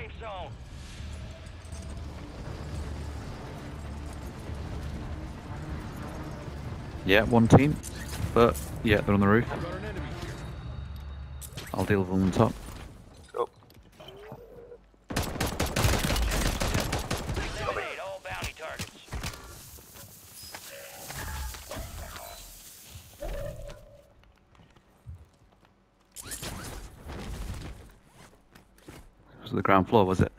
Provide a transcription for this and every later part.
safe zone. Yeah, one team. But yeah, they're on the roof. I'll deal with them on top. Was the ground floor, was it?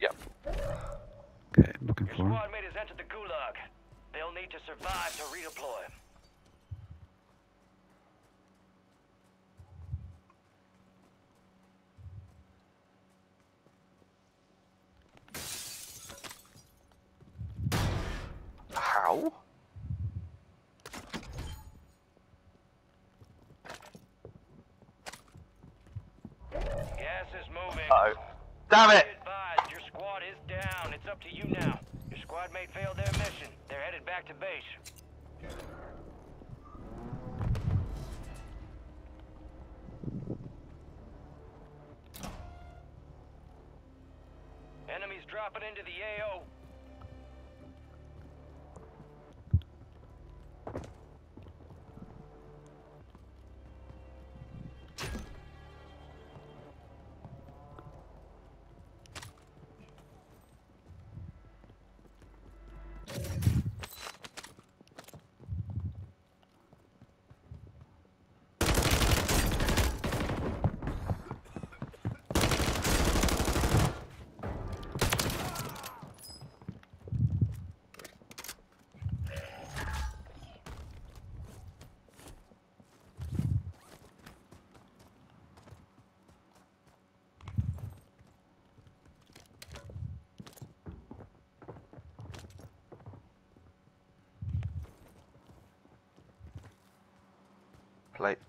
yep. Okay, looking Your for him. squad mate has entered the gulag. They'll need to survive to redeploy. How? Gas is moving. Uh oh. Damn it! Advised, your squad is down. It's up to you now. Your squad mate failed their mission. They're headed back to base. Enemies dropping into the AO. Plate.